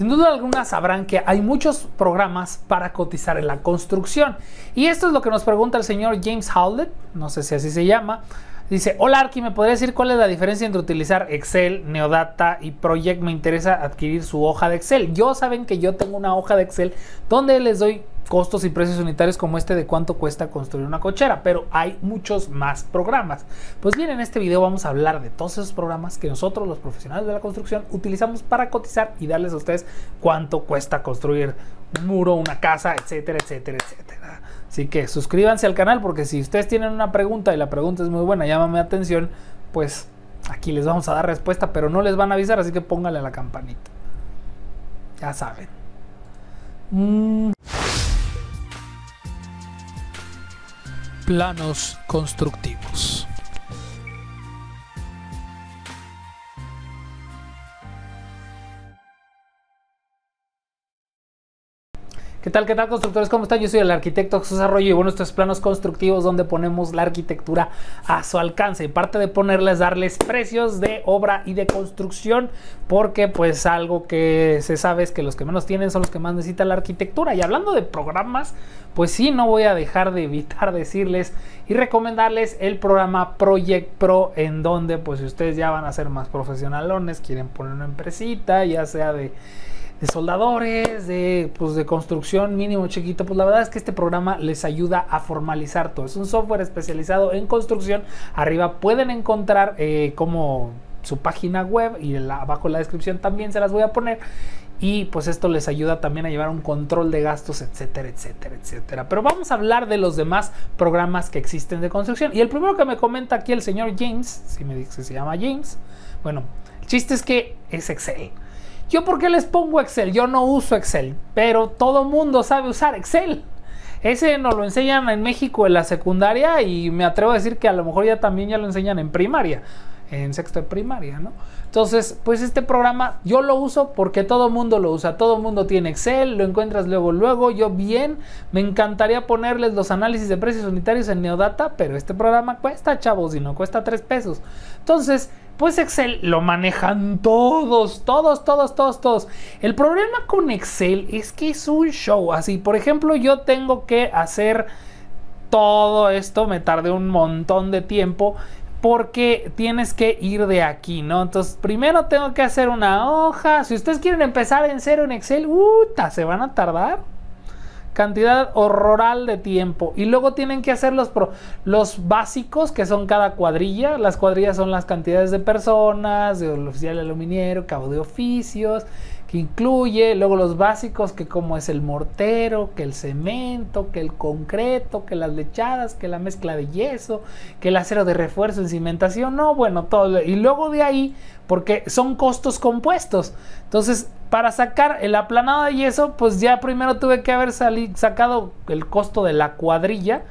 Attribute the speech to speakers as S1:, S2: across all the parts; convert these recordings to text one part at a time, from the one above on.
S1: Sin duda alguna sabrán que hay muchos programas para cotizar en la construcción. Y esto es lo que nos pregunta el señor James Howlett, no sé si así se llama. Dice, hola Arki, ¿me podría decir cuál es la diferencia entre utilizar Excel, Neodata y Project? Me interesa adquirir su hoja de Excel. Yo saben que yo tengo una hoja de Excel donde les doy costos y precios unitarios como este de cuánto cuesta construir una cochera, pero hay muchos más programas. Pues bien, en este video vamos a hablar de todos esos programas que nosotros, los profesionales de la construcción, utilizamos para cotizar y darles a ustedes cuánto cuesta construir un muro, una casa, etcétera, etcétera, etcétera. Así que suscríbanse al canal porque si ustedes tienen una pregunta y la pregunta es muy buena, llámame atención, pues aquí les vamos a dar respuesta, pero no les van a avisar, así que póngale a la campanita. Ya saben. Mm. Planos constructivos. ¿Qué tal, qué tal constructores? ¿Cómo están? Yo soy el arquitecto Jesús Arroyo y bueno, estos es planos constructivos donde ponemos la arquitectura a su alcance. Y parte de ponerles, darles precios de obra y de construcción porque pues algo que se sabe es que los que menos tienen son los que más necesitan la arquitectura. Y hablando de programas, pues sí, no voy a dejar de evitar decirles y recomendarles el programa Project Pro en donde pues si ustedes ya van a ser más profesionalones, quieren poner una empresita, ya sea de de soldadores, de, pues, de construcción mínimo chiquito, pues la verdad es que este programa les ayuda a formalizar todo. Es un software especializado en construcción. Arriba pueden encontrar eh, como su página web y abajo en la descripción también se las voy a poner. Y pues esto les ayuda también a llevar un control de gastos, etcétera, etcétera, etcétera. Pero vamos a hablar de los demás programas que existen de construcción. Y el primero que me comenta aquí el señor James, si me dice que se llama James, bueno, el chiste es que es Excel. ¿Yo por qué les pongo Excel? Yo no uso Excel, pero todo mundo sabe usar Excel. Ese nos lo enseñan en México en la secundaria y me atrevo a decir que a lo mejor ya también ya lo enseñan en primaria, en sexto de primaria, ¿no? Entonces, pues este programa yo lo uso porque todo mundo lo usa, todo mundo tiene Excel, lo encuentras luego, luego, yo bien, me encantaría ponerles los análisis de precios unitarios en Neodata, pero este programa cuesta, chavos, y no cuesta 3 pesos. Entonces, pues Excel lo manejan todos, todos, todos, todos, todos. El problema con Excel es que es un show. Así, por ejemplo, yo tengo que hacer todo esto, me tardé un montón de tiempo porque tienes que ir de aquí, ¿no? Entonces, primero tengo que hacer una hoja. Si ustedes quieren empezar en cero en Excel, ¡uta! Se van a tardar cantidad horroral de tiempo. Y luego tienen que hacer los, los básicos, que son cada cuadrilla. Las cuadrillas son las cantidades de personas, de oficial aluminiero, cabo de oficios, que incluye luego los básicos, que como es el mortero, que el cemento, que el concreto, que las lechadas, que la mezcla de yeso, que el acero de refuerzo en cimentación. No, bueno, todo. Y luego de ahí, porque son costos compuestos. Entonces, para sacar el aplanado de yeso, pues ya primero tuve que haber sacado el costo de la cuadrilla.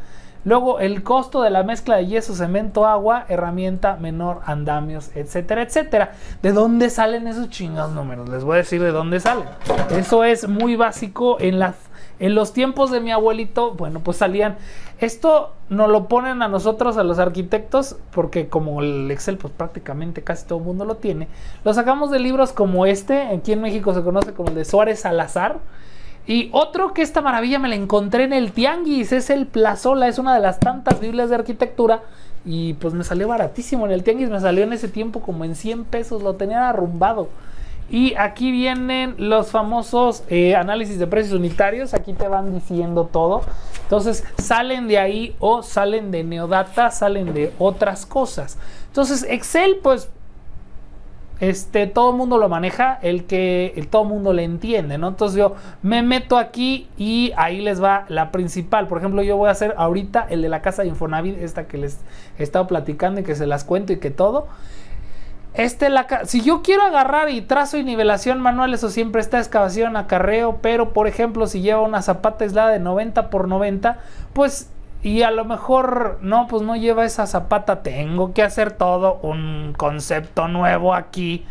S1: Luego el costo de la mezcla de yeso, cemento, agua, herramienta menor, andamios, etcétera, etcétera. ¿De dónde salen esos chingados números? Les voy a decir de dónde salen. Eso es muy básico en las en los tiempos de mi abuelito, bueno, pues salían. Esto nos lo ponen a nosotros, a los arquitectos, porque como el Excel, pues prácticamente casi todo el mundo lo tiene. Lo sacamos de libros como este, aquí en México se conoce como el de Suárez Salazar. Y otro que esta maravilla me la encontré en el Tianguis, es el Plazola, es una de las tantas Biblias de arquitectura. Y pues me salió baratísimo en el Tianguis, me salió en ese tiempo como en 100 pesos, lo tenían arrumbado. Y aquí vienen los famosos eh, análisis de precios unitarios. Aquí te van diciendo todo. Entonces salen de ahí o salen de Neodata, salen de otras cosas. Entonces Excel, pues, este, todo el mundo lo maneja, el que todo el mundo le entiende, ¿no? Entonces yo me meto aquí y ahí les va la principal. Por ejemplo, yo voy a hacer ahorita el de la casa de Infonavit, esta que les he estado platicando y que se las cuento y que todo. Este, la, si yo quiero agarrar y trazo y nivelación manual, eso siempre está excavación, acarreo, pero por ejemplo, si lleva una zapata aislada de 90 por 90, pues y a lo mejor no, pues no lleva esa zapata, tengo que hacer todo un concepto nuevo aquí.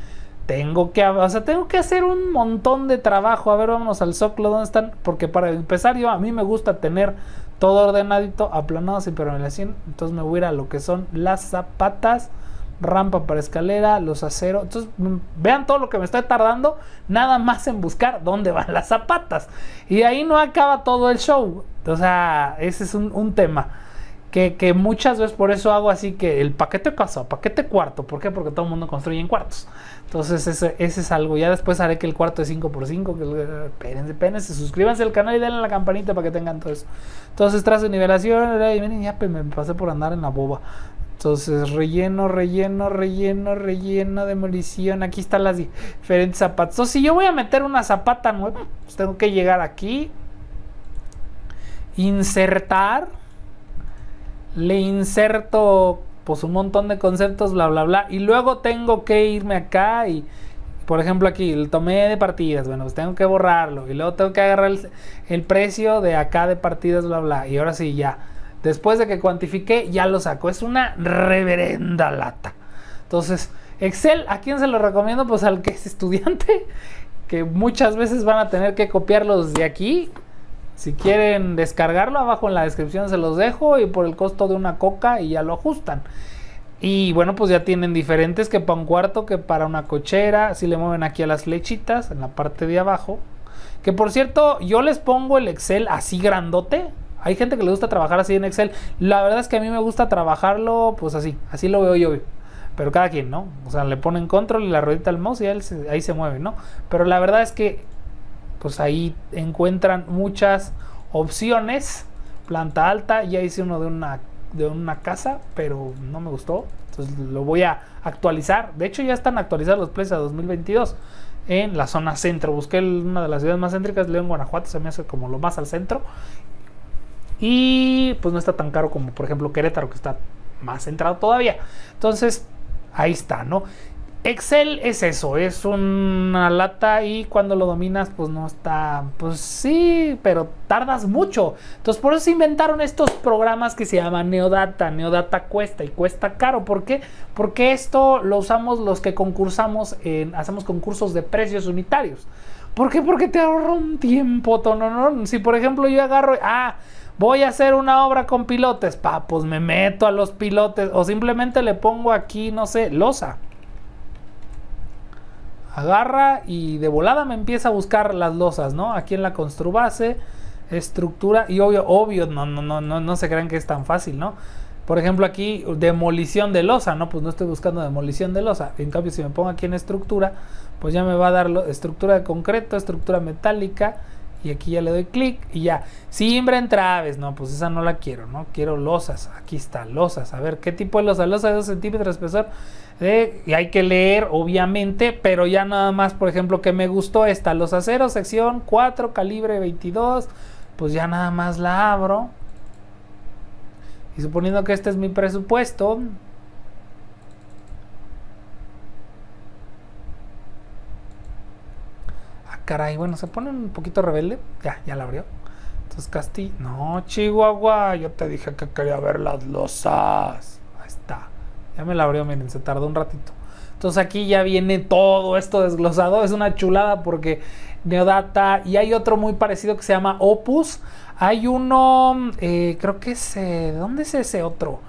S1: Tengo que, o sea, tengo que hacer un montón de trabajo. A ver, vámonos al Zoclo, ¿dónde están? Porque para empezar, yo a mí me gusta tener todo ordenadito, aplanado, sin permelación. Entonces me voy a ir a lo que son las zapatas rampa para escalera, los aceros. Entonces, mm, vean todo lo que me estoy tardando, nada más en buscar dónde van las zapatas. Y ahí no acaba todo el show. O sea, ese es un, tema. Que, muchas veces por eso hago así que el paquete casa, paquete cuarto. ¿Por qué? Porque todo el mundo construye en cuartos. Entonces ese, es algo. Ya después haré que el cuarto es 5x5. Que, espérense, espérense, suscríbanse al canal y denle la campanita para que tengan todo eso. Entonces trazo de nivelación. Miren, ya me pasé por andar en la boba. Entonces, relleno, relleno, relleno, relleno, demolición. Aquí están las diferentes zapatos. Entonces, si yo voy a meter una zapata nueva, pues tengo que llegar aquí, insertar, le inserto pues un montón de conceptos, bla, bla, bla. Y luego tengo que irme acá y, por ejemplo, aquí, el tomé de partidas. Bueno, pues tengo que borrarlo. Y luego tengo que agarrar el, el precio de acá de partidas, bla, bla. Y ahora sí, ya Después de que cuantifique, ya lo saco. Es una reverenda lata. Entonces, Excel, ¿a quién se lo recomiendo? Pues al que es estudiante, que muchas veces van a tener que copiarlos de aquí. Si quieren descargarlo, abajo en la descripción se los dejo y por el costo de una coca y ya lo ajustan. Y bueno, pues ya tienen diferentes que para un cuarto, que para una cochera. Si le mueven aquí a las flechitas en la parte de abajo. Que por cierto, yo les pongo el Excel así grandote hay gente que le gusta trabajar así en Excel. La verdad es que a mí me gusta trabajarlo pues así, así lo veo yo. Pero cada quien, ¿no? O sea, le ponen control y la ruedita al mouse y ahí se mueve, ¿no? Pero la verdad es que pues ahí encuentran muchas opciones. Planta alta, ya hice uno de una, de una casa, pero no me gustó. Entonces lo voy a actualizar. De hecho ya están actualizados los precios a 2022 en la zona centro. Busqué una de las ciudades más céntricas, León, Guanajuato, se me hace como lo más al centro. Y pues no está tan caro como por ejemplo Querétaro, que está más centrado todavía. Entonces, ahí está, ¿no? Excel es eso, es una lata y cuando lo dominas pues no está, pues sí, pero tardas mucho. Entonces por eso se inventaron estos programas que se llaman Neodata. Neodata cuesta y cuesta caro. ¿Por qué? Porque esto lo usamos los que concursamos, en, hacemos concursos de precios unitarios. ¿Por qué? Porque te ahorra un tiempo, no, no. Si por ejemplo yo agarro, ah, Voy a hacer una obra con pilotes. Pa, pues me meto a los pilotes. O simplemente le pongo aquí, no sé, losa. Agarra y de volada me empieza a buscar las losas, ¿no? Aquí en la construbase, estructura. Y obvio, obvio, no, no, no, no, no se crean que es tan fácil, ¿no? Por ejemplo, aquí demolición de losa, ¿no? Pues no estoy buscando demolición de losa. En cambio, si me pongo aquí en estructura, pues ya me va a dar estructura de concreto, estructura metálica y aquí ya le doy clic y ya. Siembra en traves, no, pues esa no la quiero, ¿no? Quiero losas, aquí está, losas. A ver, ¿qué tipo de losa? Losa de 2 centímetros de espesor. Eh, y hay que leer, obviamente, pero ya nada más, por ejemplo, que me gustó esta, los aceros, sección 4, calibre 22, pues ya nada más la abro. Y suponiendo que este es mi presupuesto, caray, bueno, se pone un poquito rebelde. Ya, ya la abrió. Entonces Casti, no, Chihuahua, yo te dije que quería ver las losas. Ya me la abrió, miren, se tardó un ratito. Entonces aquí ya viene todo esto desglosado. Es una chulada porque Neodata y hay otro muy parecido que se llama Opus. Hay uno, eh, creo que es, eh, ¿dónde es ese otro?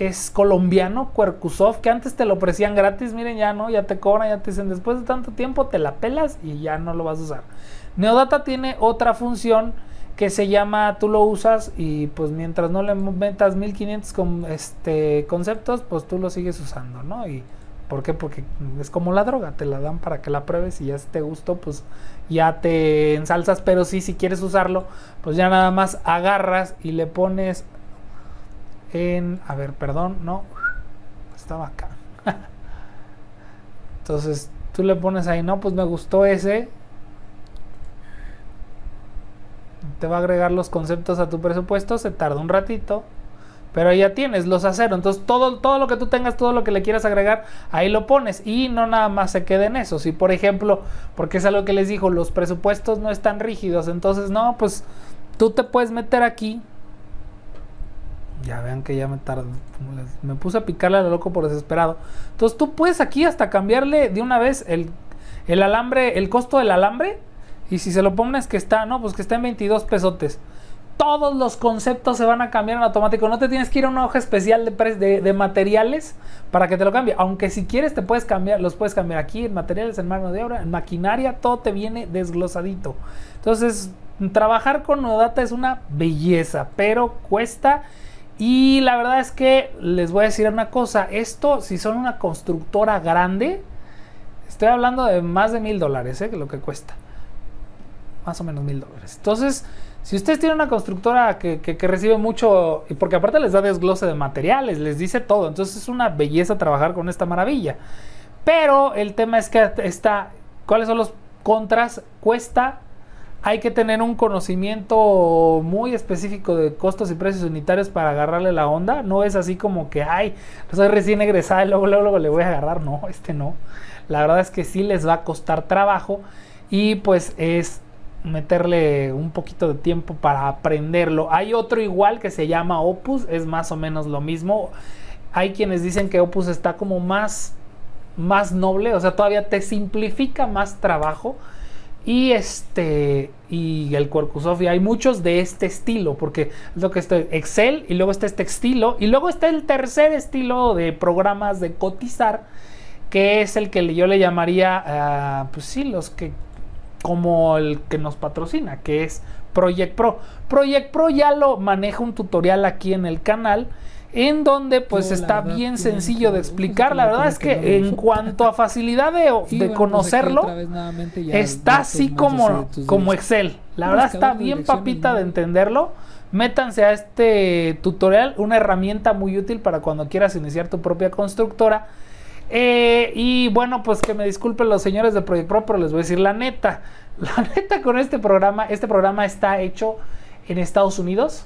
S1: es colombiano, Quercusov, que antes te lo ofrecían gratis, miren ya no, ya te cobran, ya te dicen después de tanto tiempo te la pelas y ya no lo vas a usar. Neodata tiene otra función que se llama tú lo usas y pues mientras no le metas 1500 con, este, conceptos, pues tú lo sigues usando, ¿no? Y ¿por qué? Porque es como la droga, te la dan para que la pruebes y ya si te gustó, pues ya te ensalzas, pero sí si quieres usarlo, pues ya nada más agarras y le pones en, a ver, perdón, no, estaba acá. Entonces tú le pones ahí, no, pues me gustó ese. Te va a agregar los conceptos a tu presupuesto, se tarda un ratito. Pero ya tienes los aceros. Entonces todo, todo lo que tú tengas, todo lo que le quieras agregar, ahí lo pones. Y no nada más se quede en eso. Si por ejemplo, porque es algo que les dijo, los presupuestos no están rígidos. Entonces no, pues tú te puedes meter aquí ya vean que ya me tardé. Me puse a picarle a lo loco por desesperado. Entonces tú puedes aquí hasta cambiarle de una vez el, el alambre, el costo del alambre. Y si se lo pones que está, no, pues que está en 22 pesotes. todos los conceptos se van a cambiar en automático. No te tienes que ir a una hoja especial de, de, materiales para que te lo cambie. Aunque si quieres te puedes cambiar, los puedes cambiar aquí en materiales, en mano de obra, en maquinaria, todo te viene desglosadito. Entonces, trabajar con Neodata es una belleza, pero cuesta. Y la verdad es que les voy a decir una cosa, esto si son una constructora grande, estoy hablando de más de mil dólares, ¿eh? lo que cuesta. Más o menos mil dólares. Entonces, si ustedes tienen una constructora que, recibe mucho, porque aparte les da desglose de materiales, les dice todo, entonces es una belleza trabajar con esta maravilla. Pero el tema es que está, ¿cuáles son los contras? Cuesta, hay que tener un conocimiento muy específico de costos y precios unitarios para agarrarle la onda. No es así como que, ay, soy recién egresada y luego, luego, luego le voy a agarrar. No, este no. La verdad es que sí les va a costar trabajo y pues es meterle un poquito de tiempo para aprenderlo. Hay otro igual que se llama Opus, es más o menos lo mismo. Hay quienes dicen que Opus está como más más noble, o sea, todavía te simplifica más trabajo. Y este y el Quarkusoft, hay muchos de este estilo, porque es lo que está Excel y luego está este estilo y luego está el tercer estilo de programas de cotizar, que es el que yo le llamaría, ah, pues sí, los que como el que nos patrocina, que es Project Pro. Project Pro ya lo maneja un tutorial aquí en el canal en donde pues está bien sencillo de explicar. La verdad es que en cuanto a facilidad de, pues, conocerlo, está así como, como Excel. La verdad está bien papita de entenderlo. Métanse a este tutorial, una herramienta muy útil para cuando quieras iniciar tu propia constructora eh, y bueno, pues que me disculpen los señores de Project Pro, pero les voy a decir la neta. La neta con este programa, este programa está hecho en Estados Unidos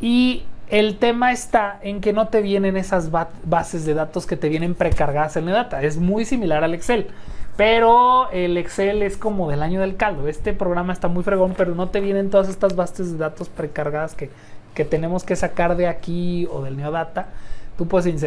S1: y el tema está en que no te vienen esas bases de datos que te vienen precargadas en data. Es muy similar al Excel. Pero el Excel es como del año del caldo. Este programa está muy fregón, pero no te vienen todas estas bases de datos precargadas que, que tenemos que sacar de aquí o del Neodata. Tú puedes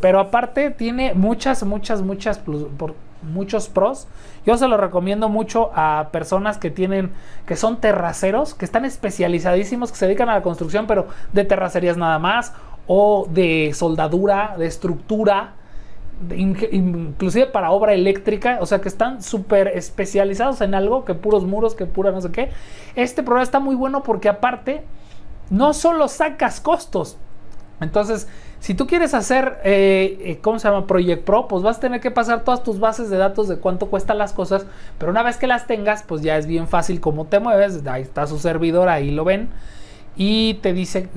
S1: pero aparte tiene muchas, muchas, muchas, por, muchos pros. Yo se lo recomiendo mucho a personas que tienen, que son terraceros, que están especializadísimos, que se dedican a la construcción, pero de terracerías nada más, o de soldadura, de estructura, inclusive para obra eléctrica, o sea que están súper especializados en algo, que puros muros, que pura no sé qué. Este programa está muy bueno porque aparte no solo sacas costos, entonces, si tú quieres hacer, eh, eh, ¿cómo se llama? Project Pro, pues vas a tener que pasar todas tus bases de datos de cuánto cuestan las cosas, pero una vez que las tengas, pues ya es bien fácil cómo te mueves, ahí está su servidor, ahí lo ven, y te dice,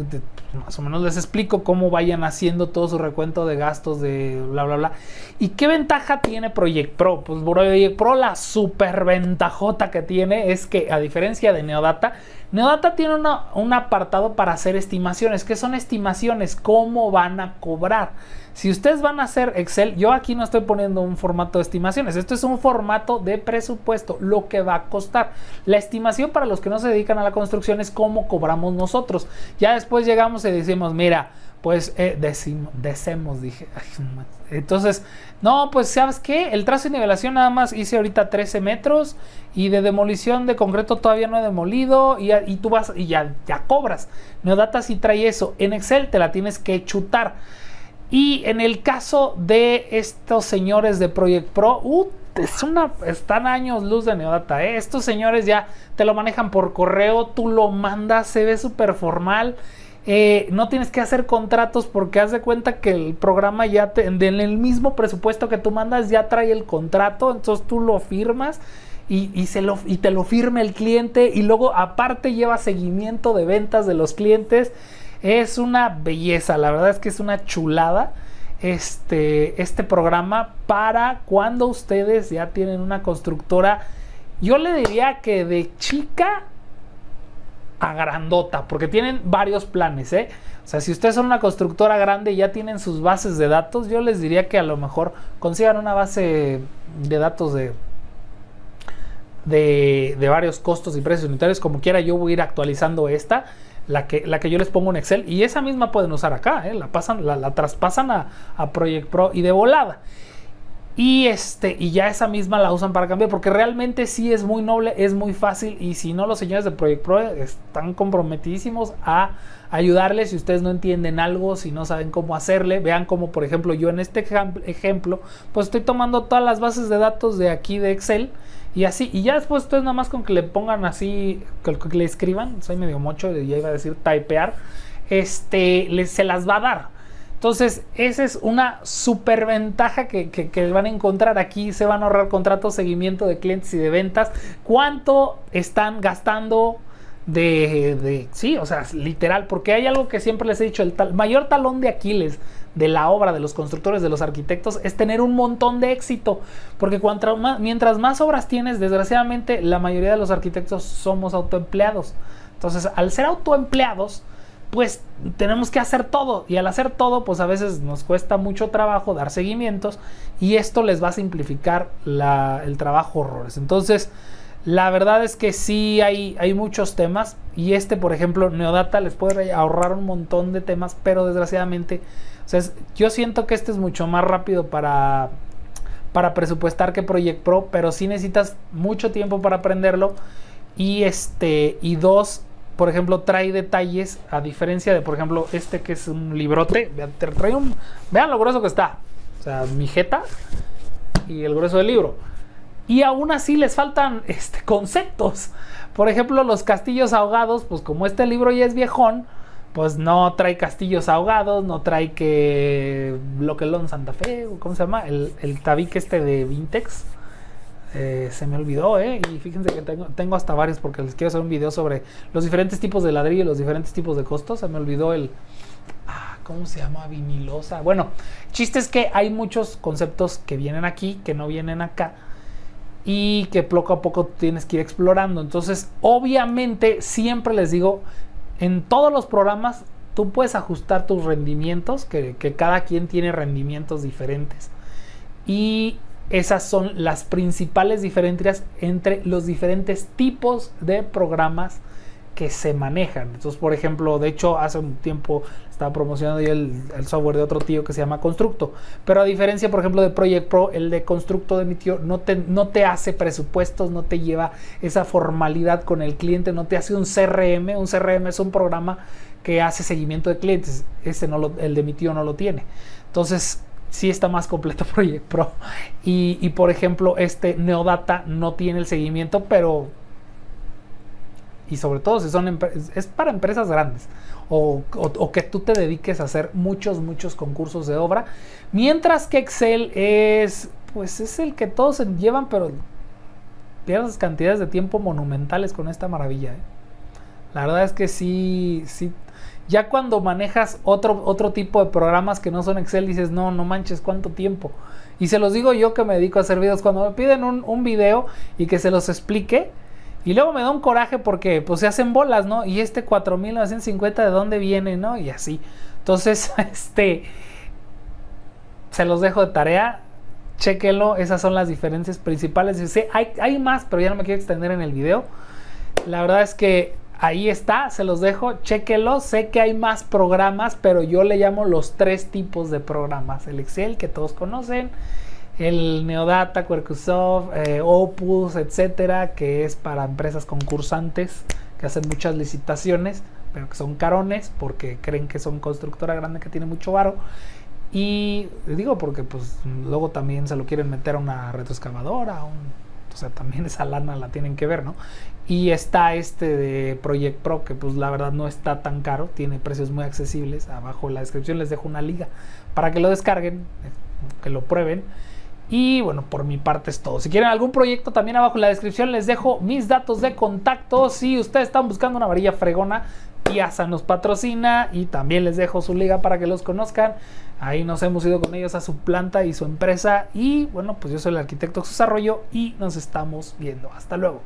S1: más o menos les explico cómo vayan haciendo todo su recuento de gastos de bla, bla, bla. ¿Y qué ventaja tiene Project Pro? Pues Project Pro la super ventajota que tiene es que a diferencia de Neodata, Neodata tiene un apartado para hacer estimaciones. ¿Qué son estimaciones? ¿Cómo van a cobrar? Si ustedes van a hacer Excel, yo aquí no estoy poniendo un formato de estimaciones. Esto es un formato de presupuesto, lo que va a costar. La estimación para los que no se dedican a la construcción es cómo cobramos nosotros. Ya después llegamos y decimos, mira, pues eh, decimos, dije. Entonces, no, pues sabes qué, el trazo y nivelación nada más hice ahorita 13 metros y de demolición de concreto todavía no he demolido y, tú vas y ya, ya cobras. Neodata si trae eso. En Excel te la tienes que chutar. Y en el caso de estos señores de Project Pro, uh, es una, están años luz de Neodata. ¿eh? Estos señores ya te lo manejan por correo, tú lo mandas, se ve súper formal. Eh, no tienes que hacer contratos porque haz de cuenta que el programa ya te, en el mismo presupuesto que tú mandas ya trae el contrato, entonces tú lo firmas y, se lo, y te lo firma el cliente y luego aparte lleva seguimiento de ventas de los clientes. Es una belleza, la verdad es que es una chulada este, este programa para cuando ustedes ya tienen una constructora. Yo le diría que de chica a grandota, porque tienen varios planes, ¿eh? O sea, si ustedes son una constructora grande y ya tienen sus bases de datos, yo les diría que a lo mejor consigan una base de datos de, de, varios costos y precios unitarios. Como quiera, yo voy a ir actualizando esta, la que, la que yo les pongo en Excel, y esa misma pueden usar acá, ¿eh? la, pasan, la, traspasan a, a Project Pro y de volada. Y, este, y ya esa misma la usan para cambiar, porque realmente sí es muy noble, es muy fácil. Y si no, los señores de Project Pro están comprometidísimos a ayudarles si ustedes no entienden algo, si no saben cómo hacerle. Vean como, por ejemplo, yo en este ejemplo, pues estoy tomando todas las bases de datos de aquí de Excel y así. Y ya después ustedes nada más con que le pongan así, que, le escriban, soy medio mocho, ya iba a decir typear, este, les, se las va a dar. Entonces, esa es una super ventaja que, van a encontrar aquí. Se van a ahorrar contratos, seguimiento de clientes y de ventas. ¿Cuánto están gastando de, sí, o sea, literal? Porque hay algo que siempre les he dicho, el mayor talón de Aquiles de la obra de los constructores, de los arquitectos, es tener un montón de éxito. Porque mientras más obras tienes, desgraciadamente, la mayoría de los arquitectos somos autoempleados. Entonces, al ser autoempleados, pues tenemos que hacer todo y al hacer todo pues a veces nos cuesta mucho trabajo dar seguimientos y esto les va a simplificar el trabajo horrores. Entonces la verdad es que sí hay, hay muchos temas y este por ejemplo Neodata les puede ahorrar un montón de temas pero desgraciadamente yo siento que este es mucho más rápido para, para presupuestar que Project Pro pero sí necesitas mucho tiempo para aprenderlo y este y dos por ejemplo, trae detalles, a diferencia de, por ejemplo, este que es un librote. Trae vean lo grueso que está. O sea, mi jeta y el grueso del libro. Y aún así les faltan este, conceptos. Por ejemplo, los castillos ahogados, pues como este libro ya es viejón, pues no trae castillos ahogados, no trae que Bloquelón Santa Fe, ¿cómo se llama? El, el tabique este de Vintex eh, se me olvidó, ¿eh? Y fíjense que tengo, hasta varios porque les quiero hacer un video sobre los diferentes tipos de ladrillo y los diferentes tipos de costos. Se me olvidó el... Ah, ¿Cómo se llama? Vinilosa. Bueno, chiste es que hay muchos conceptos que vienen aquí, que no vienen acá. Y que poco a poco tienes que ir explorando. Entonces, obviamente, siempre les digo, en todos los programas tú puedes ajustar tus rendimientos, que, cada quien tiene rendimientos diferentes. Y esas son las principales diferencias entre los diferentes tipos de programas que se manejan. Entonces, por ejemplo, de hecho, hace un tiempo estaba promocionando el, software de otro tío que se llama Constructo. Pero a diferencia, por ejemplo, de Project Pro, el de Constructo de mi tío no te, no te hace presupuestos, no te lleva esa formalidad con el cliente, no te hace un CRM. Un CRM es un programa que hace seguimiento de clientes. Ese no lo, el de mi tío no lo tiene. Entonces, sí está más completo Project Pro. Y, por ejemplo, este Neodata no tiene el seguimiento, pero... Y sobre todo si son es para empresas grandes. O, que tú te dediques a hacer muchos, muchos concursos de obra. Mientras que Excel es, pues es el que todos llevan, pero pierdes cantidades de tiempo monumentales con esta maravilla. ¿eh? La verdad es que sí, sí, ya cuando manejas otro, otro tipo de programas que no son Excel, dices, no, no manches, ¿cuánto tiempo? Y se los digo yo que me dedico a hacer videos, cuando me piden un, un video y que se los explique, y luego me da un coraje porque pues se hacen bolas, ¿no? Y este 4950 de dónde viene, ¿no? Y así. Entonces, este, se los dejo de tarea. Chequenlo, esas son las diferencias principales. hay, hay más, pero ya no me quiero extender en el video. La verdad es que ahí está, se los dejo, chéquelo. Sé que hay más programas, pero yo le llamo los tres tipos de programas. El Excel, que todos conocen, el Neodata, Quercusoft, eh, Opus, etcétera, que es para empresas concursantes que hacen muchas licitaciones, pero que son carones porque creen que son constructora grande que tiene mucho varo. Y digo porque pues luego también se lo quieren meter a una retroexcavadora, o sea, también esa lana la tienen que ver, ¿no? Y está este de Project Pro, que pues la verdad no está tan caro, tiene precios muy accesibles. Abajo en la descripción les dejo una liga para que lo descarguen, que lo prueben. Y bueno, por mi parte es todo. Si quieren algún proyecto, también abajo en la descripción les dejo mis datos de contacto. Si ustedes están buscando una varilla fregona, Piazza nos patrocina y también les dejo su liga para que los conozcan. Ahí nos hemos ido con ellos a su planta y su empresa. Y bueno, pues yo soy el arquitecto Jesús Arroyo y nos estamos viendo. Hasta luego.